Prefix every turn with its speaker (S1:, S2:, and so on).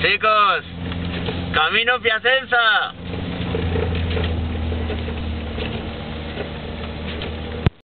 S1: Chicos, camino Piacenza.